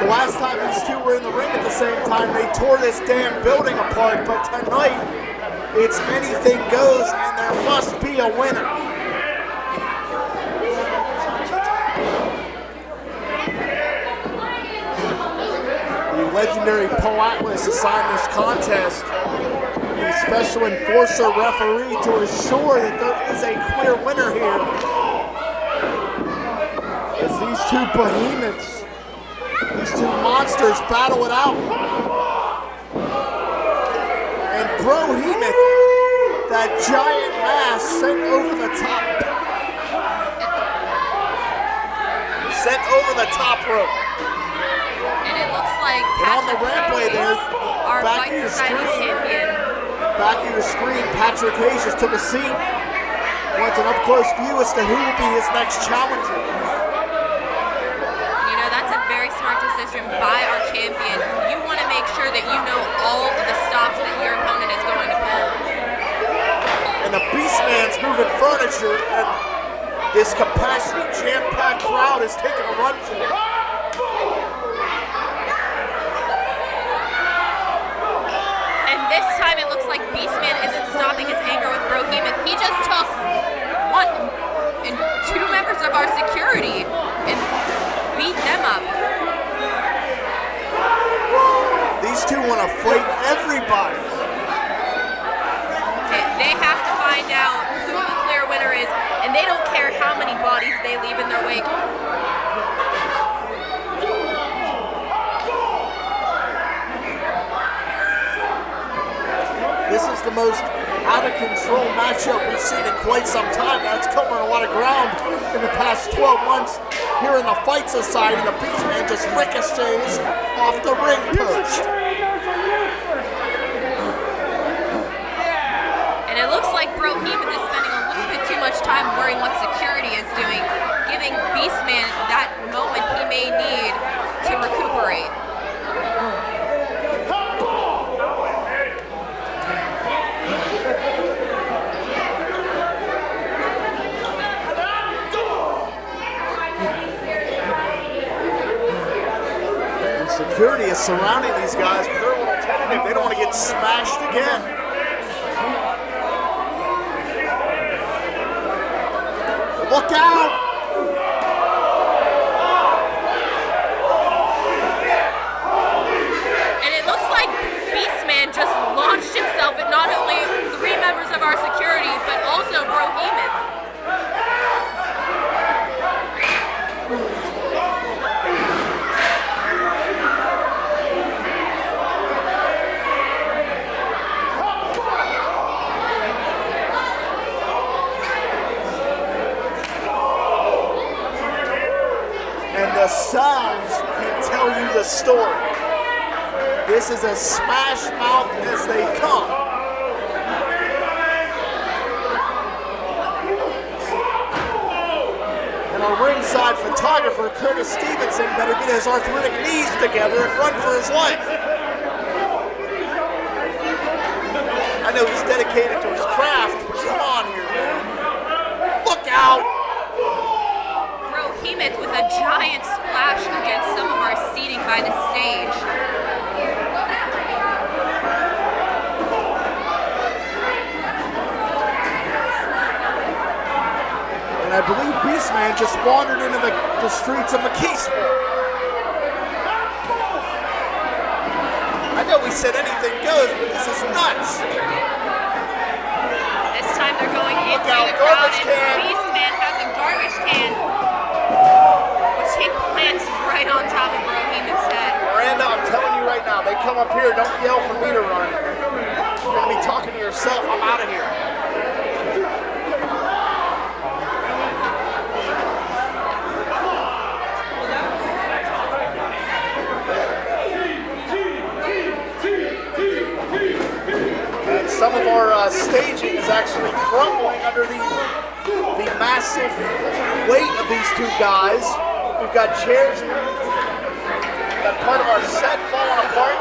The last time these two were in the ring at the same time, they tore this damn building apart, but tonight, it's anything goes, and there must be a winner. The legendary Paul Atlas assigned this contest the special enforcer referee to assure that there is a clear winner here. As these two behemoths, these two monsters battle it out. And Brohemoth, that giant mass sent over the top. Sent over the top rope. And it looks like And on the rampway there, our back to your screen. champion. Back of your screen, Patrick Hayes just took a seat. Wants an up-close view as to who will be his next challenger. You know, that's a very by our champion. You want to make sure that you know all of the stops that your opponent is going to pull. And the Beastman's moving furniture, and this capacity jam-packed crowd is taking a run for it. And this time it looks like Beastman isn't stopping his anger with Brohemoth. He just took one and two members of our security and beat them up. These two want to fight everybody. They, have to find out who the clear winner is, and they don't care how many bodies they leave in their wake. This is the most out of control matchup we've seen in quite some time. Now it's covering a lot of ground in the past 12 months. Here in the Fight Society, the Beastman just ricochets off the ring post. And it Brohemoth is spending a little bit too much time worrying what security is doing, giving Beastman that moment he may need to recuperate. Security is surrounding these guys, but they're a little tentative. They don't want to get smashed again. Look out! And it looks like Beastman just launched himself at not only three members of our security, but also Brohemoth. and the sounds can tell you the story. This is as smash mouth as they come. And our ringside photographer, Curtis Stevenson, better get his arthritic knees together and run for his life. I know he's dedicated to his craft, but come on here, man. Look out! A giant splash against some of our seating by the stage. And I believe Beastman just wandered into the, the streets of McKeesport. I know we said anything goes, but this is nuts. This time they're going in Look through out, the crowd, and. Beastman has a garbage can, he plants right on top of Brohemoth's head. Miranda, I'm telling you right now, they come up here, don't yell for me to run. You're gonna be talking to yourself. I'm out of here. Some of our uh, staging is actually crumbling under the the massive weight of these two guys. We've got chairs here. Got part of our set falling apart.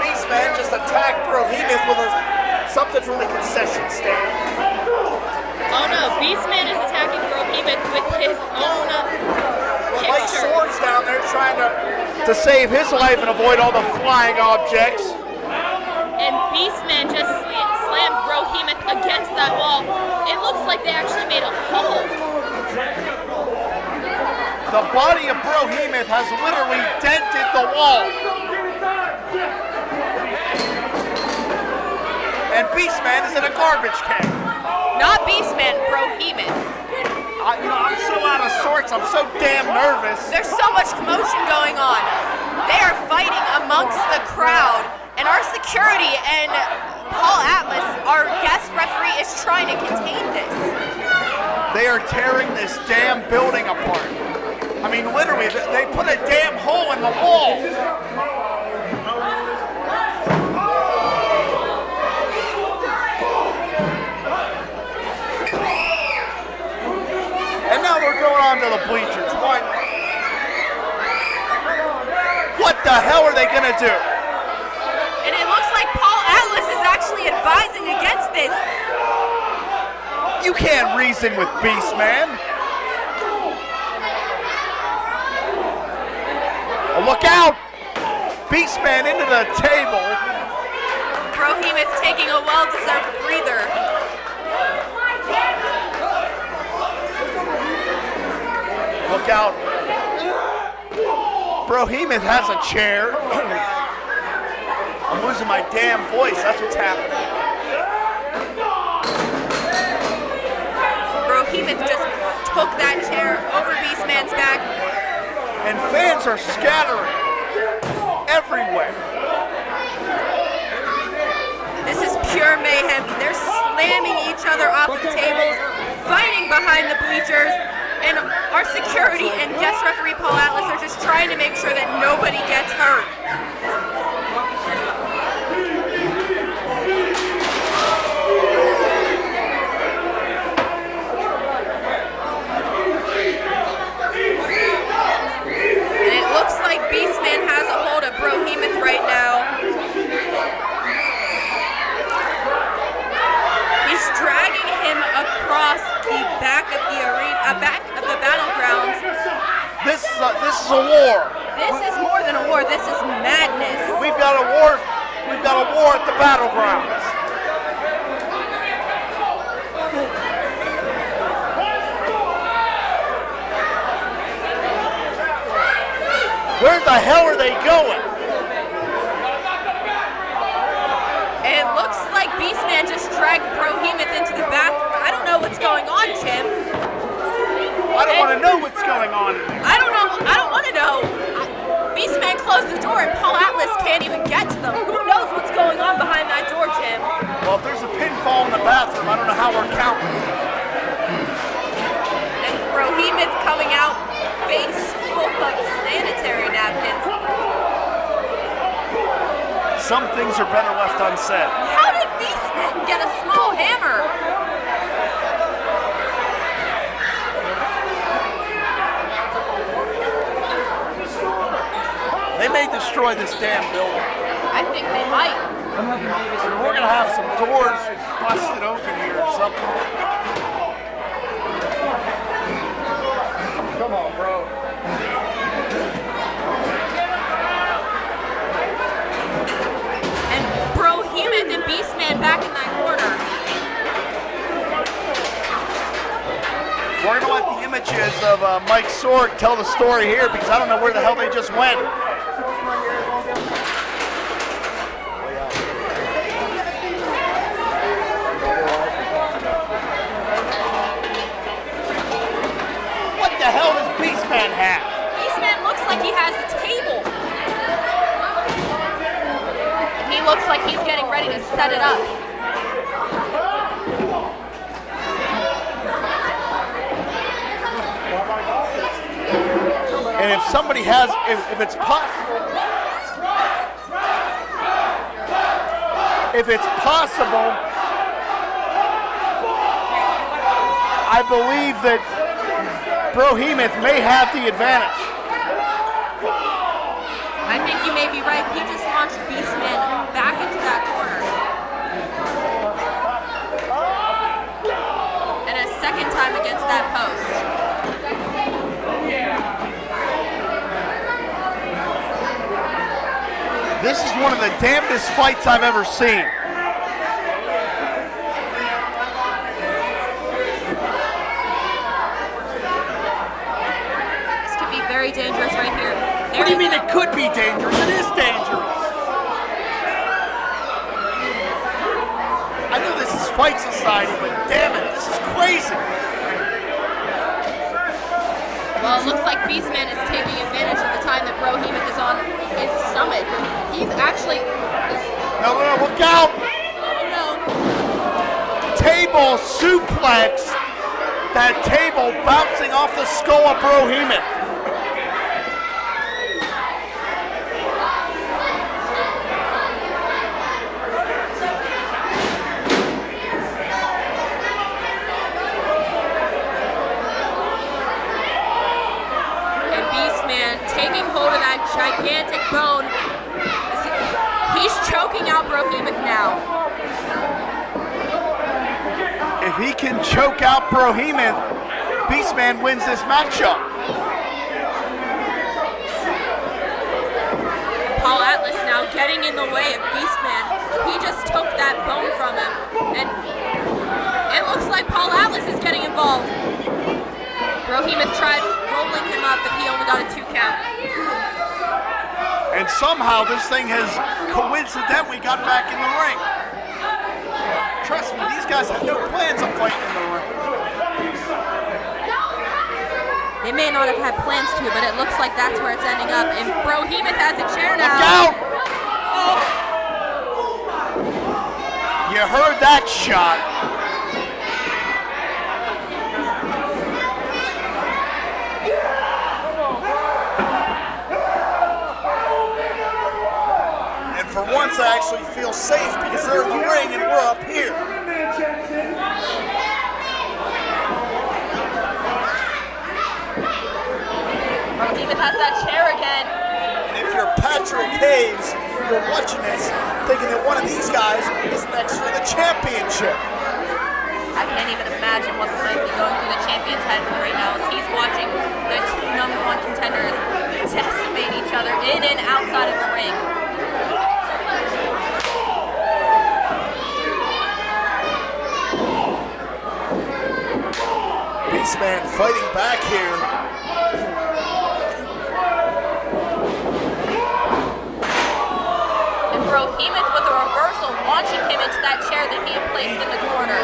Beastman just attacked Brohemoth with a, something from the concession stand. Oh no, Beastman is attacking Brohemoth with his own uh, Light picture. swords down down there trying to, to save his life and avoid all the flying objects. And Beastman just slammed Brohemoth against that wall. It looks like they actually made a hole. The body of Brohemoth has literally dented the wall. And Beastman is in a garbage can. Not Beastman, Brohemoth. I, you know, I'm so out of sorts. I'm so damn nervous. There's so much commotion going on. They are fighting amongst the crowd, and our security and Paul Atlas, our guest referee, is trying to contain this. They are tearing this damn building apart. I mean, literally, they put a damn hole in the wall. And now they're going on to the bleachers. What? What the hell are they gonna do? And it looks like Paul Atlas is actually advising against this. You can't reason with Beastman. Look out! Beastman into the table. Brohemoth taking a well-deserved breather. Look out. Brohemoth has a chair. I'm losing my damn voice. That's what's happening. Brohemoth just took that chair over Beastman's back. And fans are scattering everywhere. This is pure mayhem. They're slamming each other off the tables, fighting behind the bleachers, and our security and guest referee Paul Atlas are just trying to make sure that nobody gets hurt. And it looks like Beastman has a hold of Brohemoth right now. He's dragging him across the back of the arena, uh, back of the battlegrounds. This is a, this is a war. This is more than a war. This is madness. We've got a war. We've got a war at the battlegrounds. Where the hell are they going? It looks like Beastman just dragged Brohemoth into the bathroom. I don't know what's going on, Jim. I don't want to know what's going on. I don't. I don't want to know. Beastman closed the door and Paul Atlas can't even get to them. Who knows what's going on behind that door, Jim? Well, if there's a pinfall in the bathroom, I don't know how we're counting. And Brohemoth coming out, face full of sanitary napkins. Some things are better left unsaid. How did Beastman get a small hammer? May destroy this damn building. I think they might. We're gonna have some doors busted open here or something. Come on, bro. And bro, Brohemoth and Beastman back in that corner. We're gonna let the images of uh, Mike Sorg tell the story here because I don't know where the hell they just went. What the hell does Beastman have? Beastman looks like he has a table. He looks like he's getting ready to set it up. And if somebody has, if, if it's possible, if it's possible, I believe that Brohemoth may have the advantage. I think you may be right. He just launched Beastman back into that corner. And a second time against that post. This is one of the damnedest fights I've ever seen. This could be very dangerous right here. There What do you mean it could be dangerous? It is dangerous. I know this is fight society, but damn it, this is crazy. It looks like Beastman is taking advantage of the time that Brohemoth is on his summit. He's actually. No, no, no, look out! Oh no. Table suplex. That table bouncing off the skull of Brohemoth. And Beastman taking hold of that gigantic bone. He's choking out Brohemoth now. If he can choke out Brohemoth, Beastman wins this matchup. Paul Atlas now getting in the way of Beastman. He just took that bone from him. And it looks like Paul Atlas is getting involved. Brohemoth tried rolling him up, but he only got a two count. And somehow this thing has coincidentally got back in the ring. Trust me, these guys have no plans of fighting in the ring. They may not have had plans to, but it looks like that's where it's ending up. And Brohemoth has a chair now. Look out! You heard that shot. Once, I actually feel safe because they're in the ring and we're up here. Brohemoth has that chair again. And if you're Patrick Hayes, you're watching this thinking that one of these guys is next for the championship. I can't even imagine what might be going through the champion's head right now as he's watching the two number one contenders decimate each other in and outside of the ring. Beastman fighting back here. And Brohemoth with a reversal, launching him into that chair that he had placed in the corner.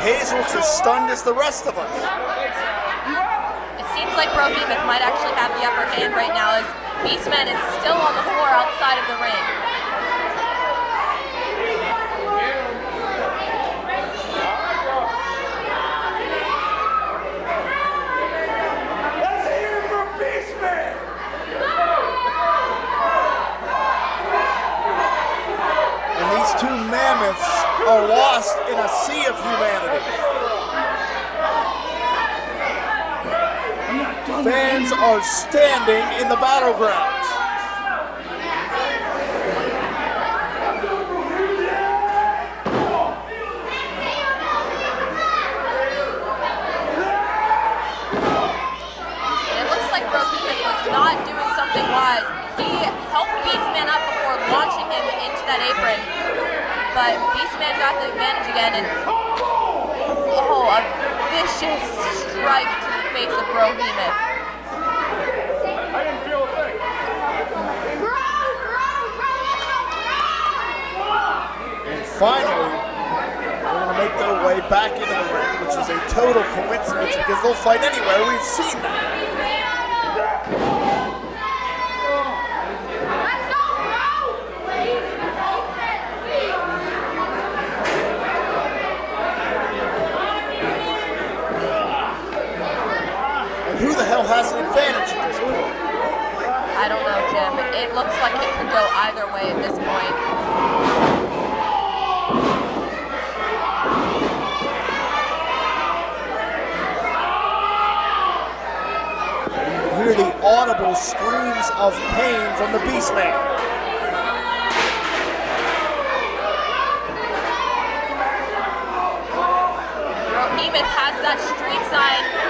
Hayes looks as stunned as the rest of us. It seems like Brohemoth might actually have the upper hand right now as Beastman is still on the floor outside of the ring. Let's hear it for Beastman! And these two mammoths are lost in a sea of humanity. Fans are standing in the battlegrounds. And it looks like Brohemoth was not doing something wise. He helped Beastman up before launching him into that apron. But Beastman got the advantage again and oh, a vicious strike to the face of Brohemoth. I didn't feel a thing. And finally, they're going to make their way back into the ring, which is a total coincidence because they'll fight anywhere. We've seen that. And who the hell has an advantage at this point? I don't know, Jim. It looks like it could go either way at this point. You hear the audible screams of pain from the Beastman. Brohemoth has that street sign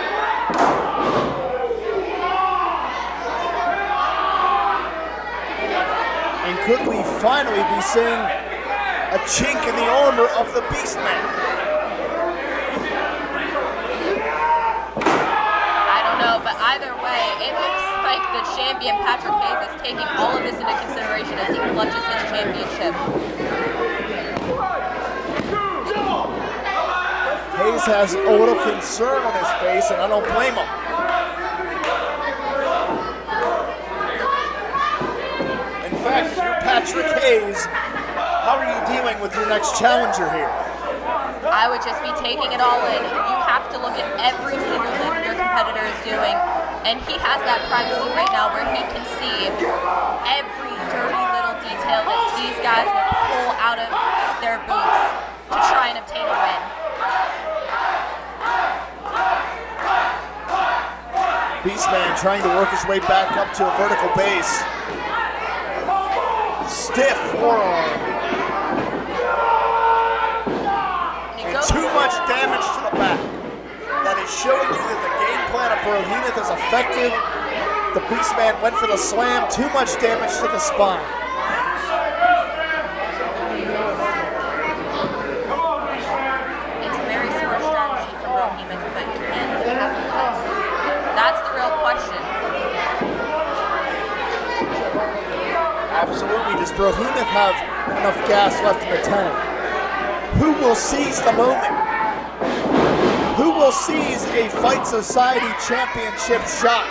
could we finally be seeing a chink in the armor of the Beastman? I don't know, but either way, it looks like the champion Patrick Hayes is taking all of this into consideration as he clutches his championship. Hayes has a little concern on his face, and I don't blame him. In fact, Patrick Hayes, how are you dealing with your next challenger here? I would just be taking it all in. You have to look at every single thing your competitor is doing. And he has that privacy right now where he can see every dirty little detail that these guys will pull out of their boots to try and obtain a win. Beastman trying to work his way back up to a vertical base. Stiff forearm. And too much damage to the back. That is showing you that the game plan of Brohemoth is effective. The Beastman went for the slam. Too much damage to the spine. It's a very smart strategy for Brohemoth, but can he capitalize? That's the real question. Absolutely. Does Brohemoth have enough gas left in the tank? Who will seize the moment? Who will seize a Fight Society championship shot?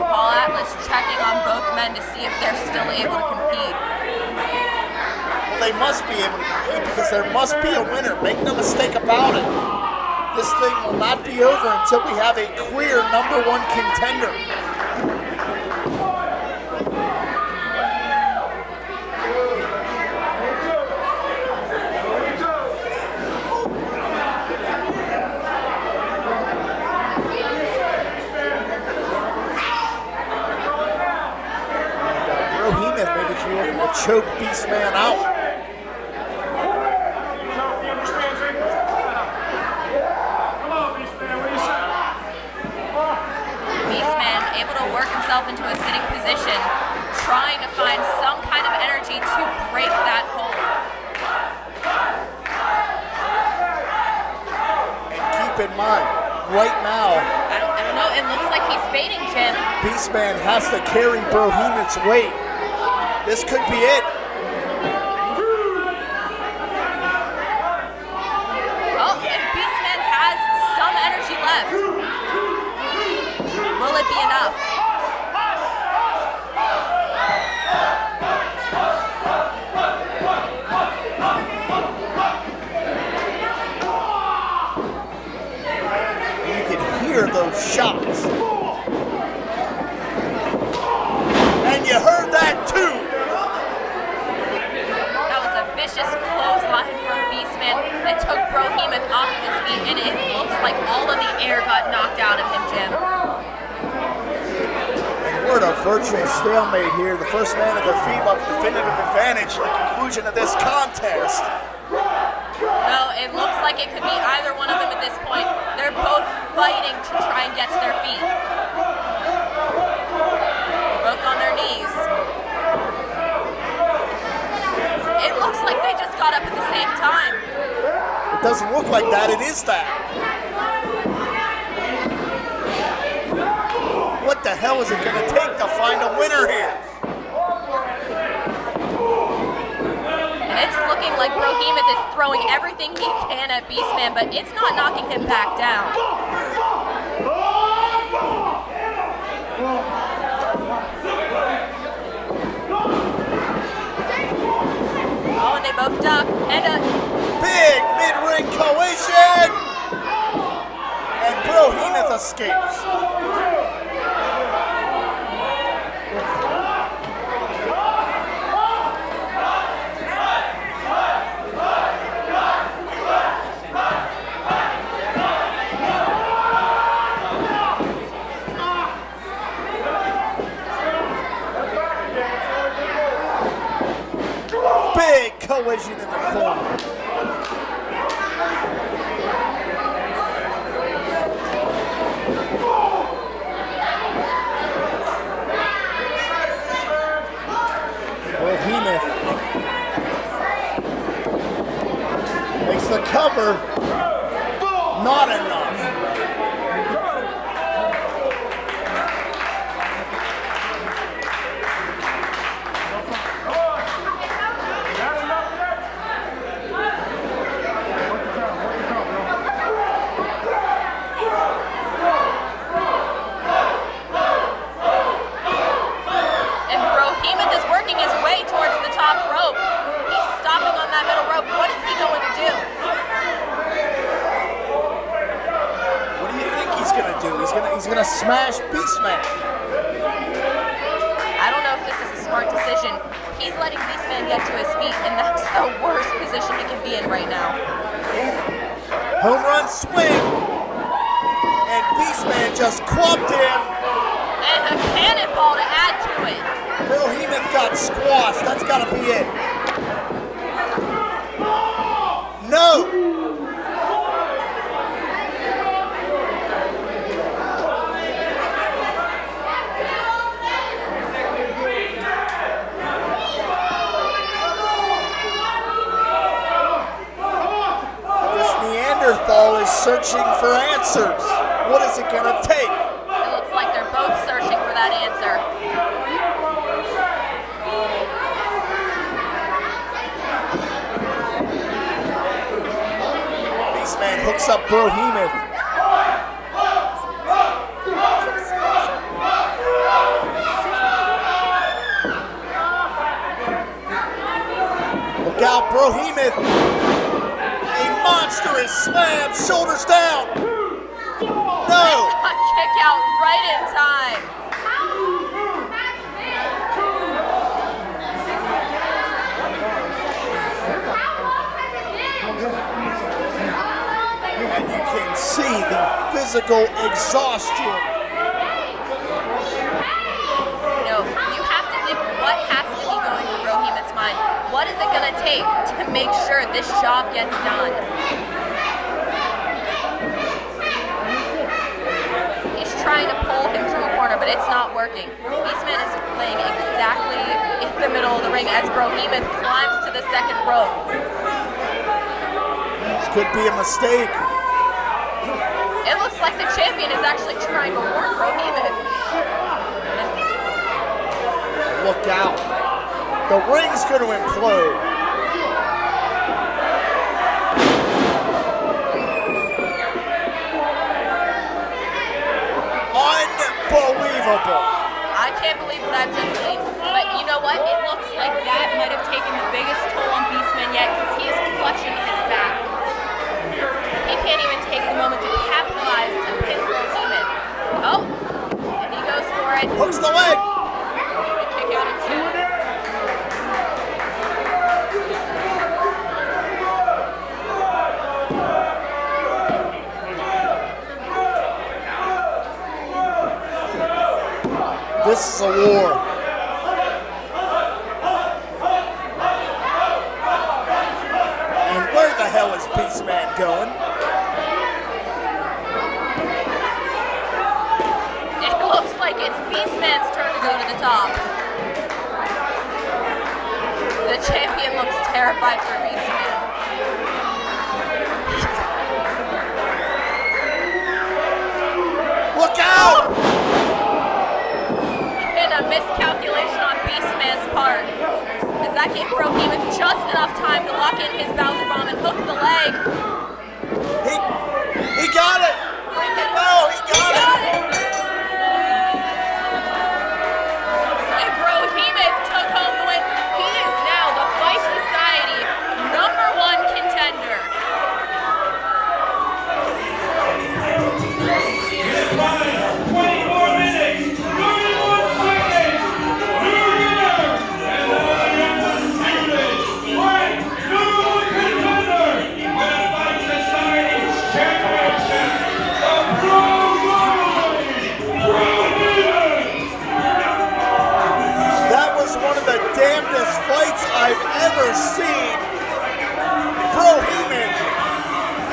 Paul Atlas checking on both men to see if they're still able to compete. Well, they must be able to compete because there must be a winner. Make no mistake about it. This thing will not be over until we have a clear number one contender. And uh, Brohemoth maybe be able to choke Beastman out. Come on, Beastman, what do you say? Beastman able to work himself into a sitting position, trying to find some kind of energy to break that hold. And keep in mind, right now, I don't, I don't know, it looks like he's fading, Jim. Beastman has to carry Brohemoth's weight. This could be it. Oh, and Beastman has some energy left. Will it be enough? And you can hear those shots. And you heard that too. That was a vicious clothesline from Beastman that took Brohemoth off of his feet, and it looks like all of the air got knocked out of him, Jim. And we're at a virtual stalemate here. The first man of the FIBA definitive advantage at the conclusion of this contest. No, it looks like it could be either one of them at this point. They're both fighting to try and get to their feet. Both on their knees. It looks like they just got up at the same time. It doesn't look like that, it is that. What the hell is it gonna take to find a winner here? And it's looking like Brohemoth is throwing everything he can at Beastman, but it's not knocking him back down. Oh, and they both duck. And uh, Big mid-ring collision! And Brohemoth escapes. Big collision in the corner. Not enough. That enough yet? Work the count, work the count, bro. And Brohemoth is working his way towards the top rope. He's stopping on that middle rope. What is he going to do? What do you think he's gonna do? He's gonna he's gonna smash Beastman. I don't know if this is a smart decision. He's letting Beastman get to his feet, and that's the worst position he can be in right now. Home run swing. And Beastman just clubbed him. And a cannonball to add to it. Got squashed. That's gotta be it. No! This Neanderthal is searching for answers. What is it gonna take? It looks like they're both searching for that answer. Beastman hooks up Brohemoth. Look out, Brohemoth. A monstrous slam, shoulders down. No! Kick out right in time. And you can see the physical exhaustion. You know, you have to think what has to be going through Brohemoth's mind. What is it going to take to make sure this job gets done? He's trying to pull him to a corner, but it's not working. Beastman is playing exactly in the middle of the ring as Brohemoth climbs to the second rope. This could be a mistake. It looks like the champion is actually trying to warn Brohemoth. Look out. The ring's going to implode. Unbelievable. I can't believe what I've just seen. But you know what? It looks like that might have taken the biggest toll on Beastman yet because he is clutching his back. He can't even take the moment to capitalize to pin Brohemoth. Oh, and he goes for it. Hooks the leg. Kick out at two. This is a war.